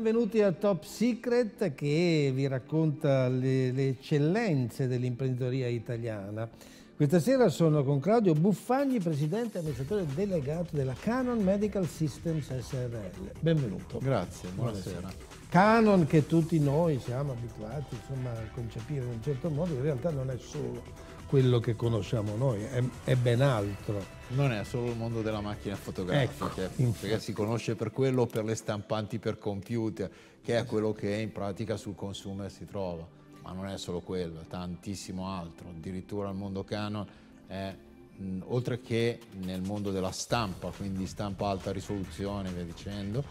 Benvenuti a Top Secret che vi racconta le, le eccellenze dell'imprenditoria italiana. Questa sera sono con Claudio Buffagni, presidente e amministratore delegato della Canon Medical Systems SRL. Benvenuto. Grazie, buonasera. Canon che tutti noi siamo abituati insomma, a concepire in un certo modo, in realtà non è solo quello che conosciamo noi, è, è, ben altro. Non è solo il mondo della macchina fotografica, ecco, perché si conosce per quello per le stampanti per computer, che è quello che in pratica sul consumer si trova, ma non è solo quello, è tantissimo altro, addirittura il mondo Canon è oltre che nel mondo della stampa, quindi stampa alta risoluzione, via dicendo,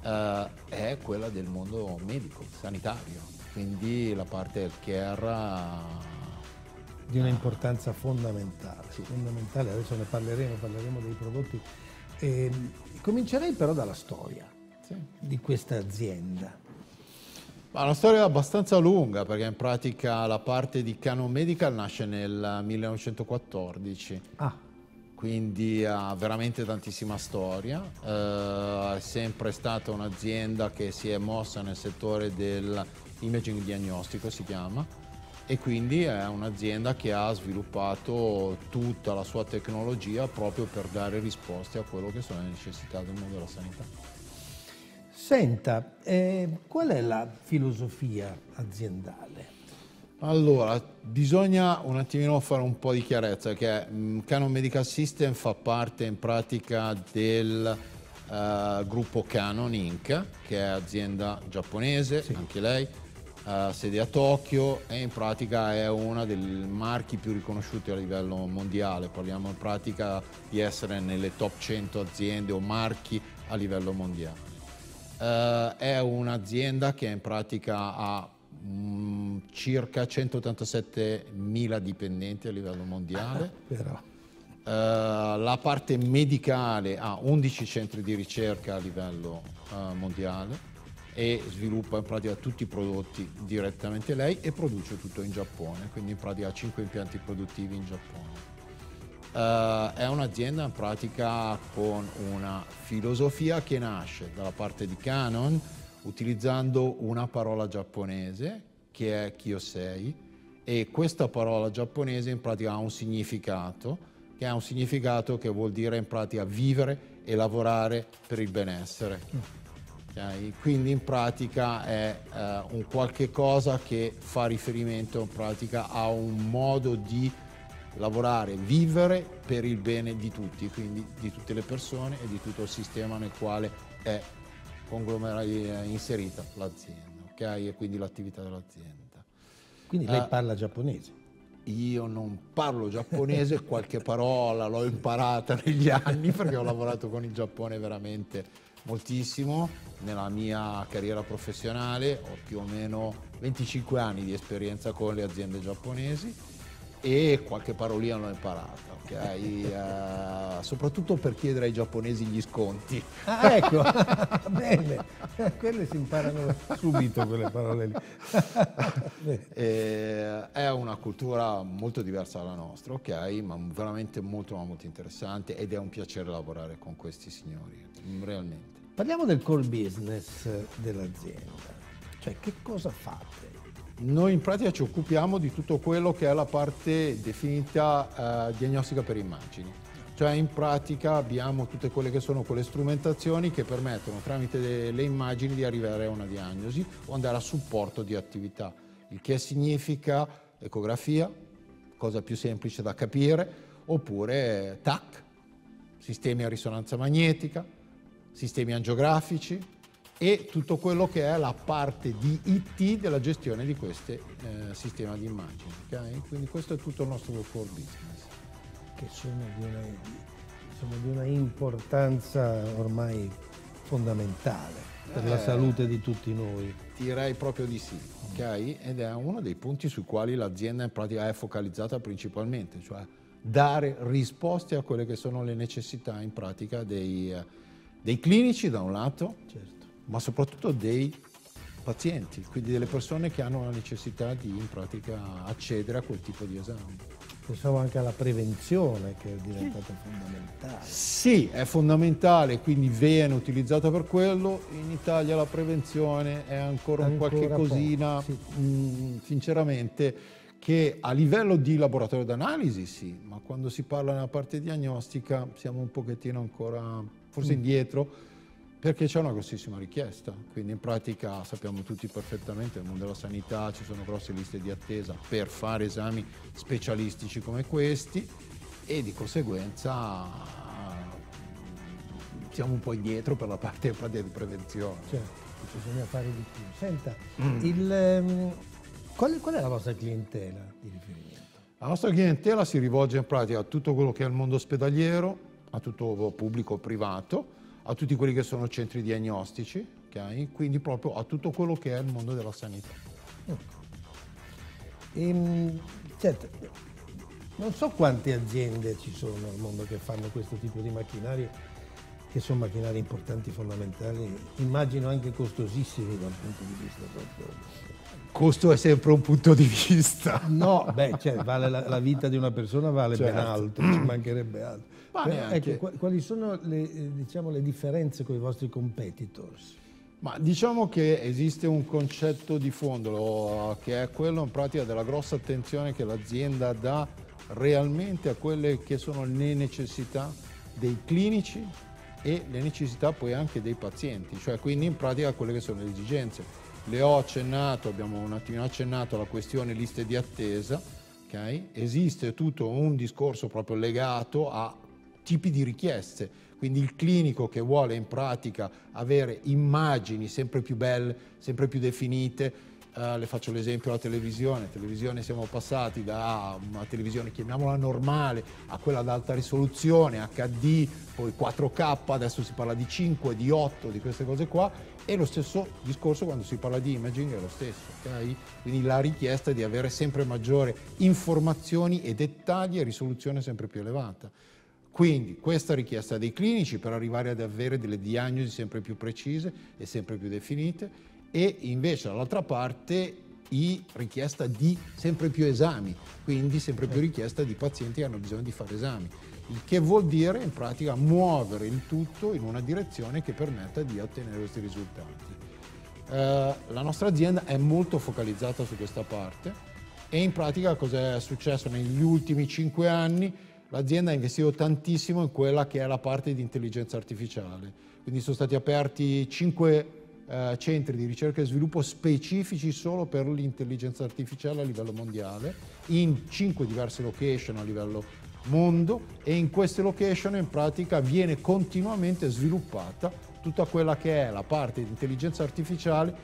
eh, è quella del mondo medico, sanitario, quindi la parte healthcare di un'importanza fondamentale, sì. fondamentale, adesso ne parleremo, parleremo dei prodotti. E, ehm, comincerei però dalla storia sì. di questa azienda. Ma una storia abbastanza lunga perché in pratica la parte di Canon Medical nasce nel 1914. Ah. Quindi ha veramente tantissima storia, eh, è sempre stata un'azienda che si è mossa nel settore dell'imaging diagnostico, si chiama, e quindi è un'azienda che ha sviluppato tutta la sua tecnologia proprio per dare risposte a quello che sono le necessità del mondo della sanità. Senta, eh, qual è la filosofia aziendale? Allora, bisogna un attimino fare un po' di chiarezza, che mm, Canon Medical System fa parte in pratica del uh, gruppo Canon Inc., che è azienda giapponese, sì. anche lei, uh, sede a Tokyo e in pratica è uno dei marchi più riconosciuti a livello mondiale, parliamo in pratica di essere nelle top 100 aziende o marchi a livello mondiale. Uh, è un'azienda che in pratica ha um, circa 187 mila dipendenti a livello mondiale. Però. Uh, la parte medicale ha 11 centri di ricerca a livello uh, mondiale e sviluppa in pratica tutti i prodotti direttamente lei e produce tutto in Giappone, quindi in pratica ha 5 impianti produttivi in Giappone. Uh, è un'azienda in pratica con una filosofia che nasce dalla parte di Canon utilizzando una parola giapponese che è Kiyosei e questa parola giapponese in pratica ha un significato che ha un significato che vuol dire in pratica vivere e lavorare per il benessere. Okay? Quindi in pratica è uh, un qualche cosa che fa riferimento in pratica a un modo di lavorare, vivere per il bene di tutti, quindi di tutte le persone e di tutto il sistema nel quale è inserita l'azienda, ok? E quindi l'attività dell'azienda. Quindi lei uh, parla giapponese? Io non parlo giapponese, qualche parola l'ho imparata negli anni perché ho lavorato con il Giappone veramente moltissimo nella mia carriera professionale, ho più o meno 25 anni di esperienza con le aziende giapponesi e qualche parolina l'ho imparata, ok? Uh, soprattutto per chiedere ai giapponesi gli sconti. Ah, ecco, bene, quelle si imparano subito quelle parole lì. e, è una cultura molto diversa dalla nostra, ok? Ma veramente molto, molto interessante ed è un piacere lavorare con questi signori, realmente. Parliamo del core business dell'azienda, cioè che cosa fate? Noi in pratica ci occupiamo di tutto quello che è la parte definita eh, diagnostica per immagini. Cioè in pratica abbiamo tutte quelle che sono quelle strumentazioni che permettono tramite le immagini di arrivare a una diagnosi o andare a supporto di attività, il che significa ecografia, cosa più semplice da capire, oppure TAC, sistemi a risonanza magnetica, sistemi angiografici e tutto quello che è la parte di IT della gestione di questi eh, sistemi di immagini. Okay? Quindi questo è tutto il nostro core business. Che sono di una, sono di una importanza ormai fondamentale per eh, la salute di tutti noi. Direi proprio di sì, ok? Ed è uno dei punti sui quali l'azienda in pratica è focalizzata principalmente, cioè dare risposte a quelle che sono le necessità in pratica dei, dei clinici da un lato, certo. Ma soprattutto dei pazienti, quindi delle persone che hanno la necessità di in pratica accedere a quel tipo di esame. pensavo anche alla prevenzione che è diventata fondamentale. Sì, è fondamentale, quindi viene utilizzata per quello. In Italia la prevenzione è ancora, ancora qualche cosina, sì. mh, mm, sinceramente, che a livello di laboratorio d'analisi sì, ma quando si parla nella parte diagnostica siamo un pochettino ancora forse mm. indietro perché c'è una grossissima richiesta, quindi in pratica sappiamo tutti perfettamente nel mondo della sanità ci sono grosse liste di attesa per fare esami specialistici come questi e di conseguenza siamo un po' indietro per la parte di prevenzione. Certo, bisogna fare di più. Senta, mm. il, um, qual, qual, è la vostra clientela di riferimento? La nostra clientela si rivolge in pratica a tutto quello che è il mondo ospedaliero, a tutto pubblico privato, a tutti quelli che sono centri diagnostici, okay? quindi proprio a tutto quello che è il mondo della sanità. Ehm, certo, non so quante aziende ci sono al mondo che fanno questo tipo di macchinari, che sono macchinari importanti, fondamentali, immagino anche costosissimi dal punto di vista proprio costo è sempre un punto di vista. No, beh, cioè, vale la, la, vita di una persona vale certo. ben altro, ci mancherebbe altro. Ma ecco, quali sono le, eh, diciamo, le differenze con i vostri competitors? Ma diciamo che esiste un concetto di fondo che è quello in pratica della grossa attenzione che l'azienda dà realmente a quelle che sono le necessità dei clinici e le necessità poi anche dei pazienti, cioè quindi in pratica quelle che sono le esigenze. Le ho accennato, abbiamo un attimino accennato alla questione liste di attesa, okay? esiste tutto un discorso proprio legato a tipi di richieste. Quindi il clinico che vuole in pratica avere immagini sempre più belle, sempre più definite, Uh, le faccio l'esempio della televisione, televisione siamo passati da una televisione chiamiamola normale a quella ad alta risoluzione, HD, poi 4K, adesso si parla di 5, di 8, di queste cose qua e lo stesso discorso quando si parla di imaging è lo stesso, okay? quindi la richiesta è di avere sempre maggiori informazioni e dettagli e risoluzione sempre più elevata. Quindi questa richiesta dei clinici per arrivare ad avere delle diagnosi sempre più precise e sempre più definite e invece dall'altra parte i richiesta di sempre più esami, quindi sempre più richiesta di pazienti che hanno bisogno di fare esami, il che vuol dire in pratica muovere il tutto in una direzione che permetta di ottenere questi risultati. Eh, la nostra azienda è molto focalizzata su questa parte e in pratica cosa è successo negli ultimi cinque anni? l'azienda ha investito tantissimo in quella che è la parte di intelligenza artificiale. Quindi sono stati aperti cinque eh, centri di ricerca e sviluppo specifici solo per l'intelligenza artificiale a livello mondiale, in cinque diverse location a livello mondo e in queste location in pratica viene continuamente sviluppata tutta quella che è la parte di intelligenza artificiale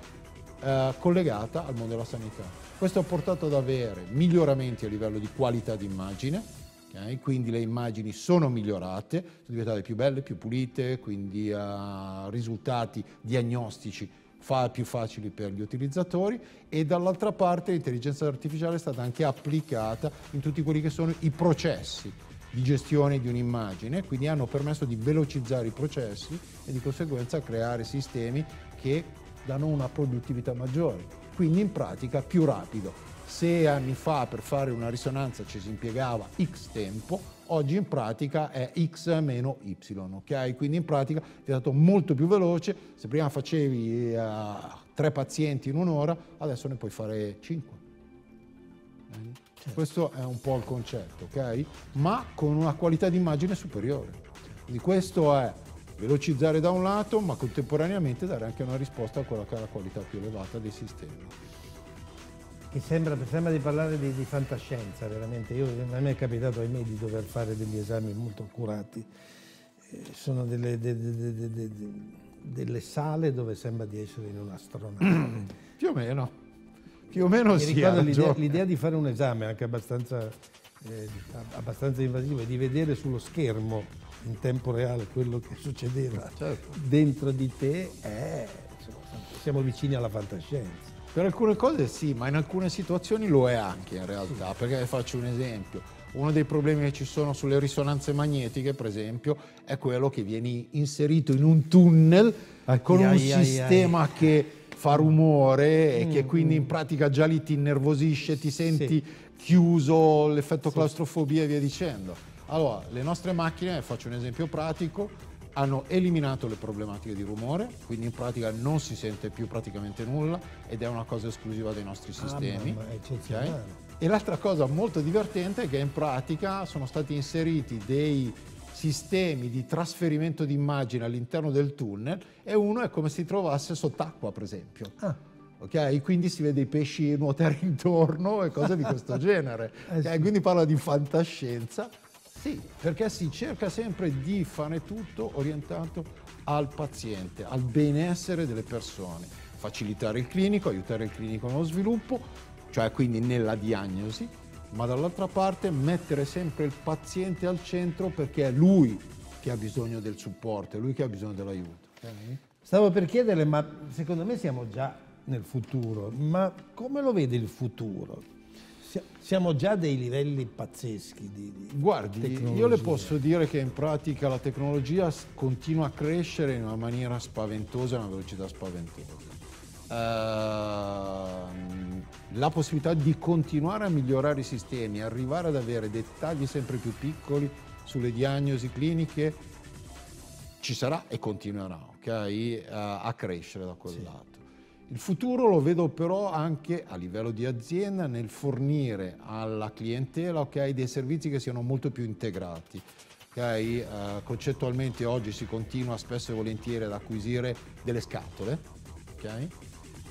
eh, collegata al mondo della sanità. Questo ha portato ad avere miglioramenti a livello di qualità d'immagine, Okay? Quindi le immagini sono migliorate, sono diventate più belle, più pulite, quindi uh, risultati diagnostici fa più facili per gli utilizzatori e dall'altra parte l'intelligenza artificiale è stata anche applicata in tutti quelli che sono i processi di gestione di un'immagine, quindi hanno permesso di velocizzare i processi e di conseguenza creare sistemi che danno una produttività maggiore, quindi in pratica più rapido se anni fa per fare una risonanza ci si impiegava x tempo, oggi in pratica è x meno y, ok? Quindi in pratica è diventato molto più veloce, se prima facevi uh, tre pazienti in un'ora, adesso ne puoi fare cinque. Certo. Questo è un po' il concetto, ok? Ma con una qualità di immagine superiore. Quindi questo è velocizzare da un lato, ma contemporaneamente dare anche una risposta a quella che è la qualità più elevata dei sistemi che sembra, sembra, di parlare di, di, fantascienza, veramente. Io, a me è capitato, ahimè, di dover fare degli esami molto accurati. Eh, sono delle, de, de, de, delle, sale dove sembra di essere in un'astronave. Più o meno. Più o meno sì. L'idea, l'idea, di fare un esame anche abbastanza, eh, abbastanza invasivo e di vedere sullo schermo in tempo reale quello che succedeva certo. dentro di te è, insomma, siamo vicini alla fantascienza. Per alcune cose sì, ma in alcune situazioni lo è anche in realtà, perché faccio un esempio. Uno dei problemi che ci sono sulle risonanze magnetiche, per esempio, è quello che vieni inserito in un tunnel con un sistema che fa rumore e che mm, quindi in mm. pratica già lì ti innervosisce, ti senti sì. chiuso, l'effetto claustrofobia e via dicendo. Allora, le nostre macchine, faccio un esempio pratico, hanno eliminato le problematiche di rumore, quindi in pratica non si sente più praticamente nulla ed è una cosa esclusiva dei nostri sistemi. Ah, okay? E l'altra cosa molto divertente è che in pratica sono stati inseriti dei sistemi di trasferimento di immagine all'interno del tunnel e uno è come se si trovasse sott'acqua, per esempio. Ah. Okay? Quindi si vede i pesci nuotare intorno e cose di questo genere. Eh, okay? sì. Quindi parla di fantascienza. Sì, perché si cerca sempre di fare tutto orientato al paziente, al benessere delle persone, facilitare il clinico, aiutare il clinico nello sviluppo, cioè quindi nella diagnosi, ma dall'altra parte mettere sempre il paziente al centro perché è lui che ha bisogno del supporto, è lui che ha bisogno dell'aiuto. Stavo per chiederle, ma secondo me siamo già nel futuro, ma come lo vede il futuro? Siamo già a dei livelli pazzeschi di, di Guardi, io le posso dire che in pratica la tecnologia continua a crescere in una maniera spaventosa, a una velocità spaventosa. Uh, la possibilità di continuare a migliorare i sistemi, arrivare ad avere dettagli sempre più piccoli sulle diagnosi cliniche ci sarà e continuerà okay, uh, a crescere da quel sì. lato. Il futuro lo vedo però anche a livello di azienda nel fornire alla clientela okay, dei servizi che siano molto più integrati. Okay? Uh, concettualmente oggi si continua spesso e volentieri ad acquisire delle scatole okay?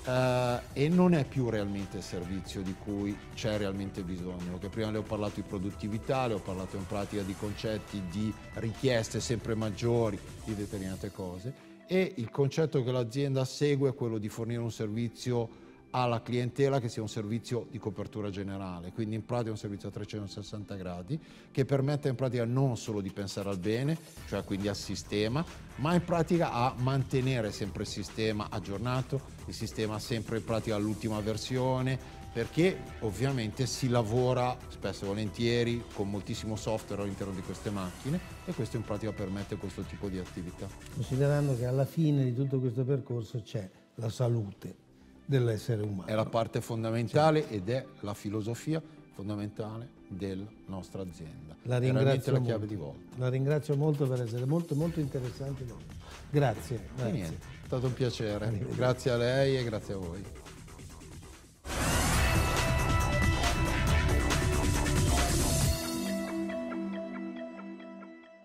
uh, e non è più realmente il servizio di cui c'è realmente bisogno. Perché prima le ho parlato di produttività, le ho parlato in pratica di concetti di richieste sempre maggiori di determinate cose e il concetto che l'azienda segue è quello di fornire un servizio alla clientela che sia un servizio di copertura generale, quindi in pratica un servizio a 360 gradi che permette in pratica non solo di pensare al bene, cioè quindi al sistema, ma in pratica a mantenere sempre il sistema aggiornato, il sistema sempre in pratica all'ultima versione, perché ovviamente si lavora spesso e volentieri con moltissimo software all'interno di queste macchine e questo in pratica permette questo tipo di attività. Considerando che alla fine di tutto questo percorso c'è la salute dell'essere umano. È la parte fondamentale c'è. ed è la filosofia fondamentale della nostra azienda. La ringrazio, la. La ringrazio molto per essere molto molto interessante. Grazie. grazie. Niente, è stato un piacere. Grazie a lei e grazie a voi.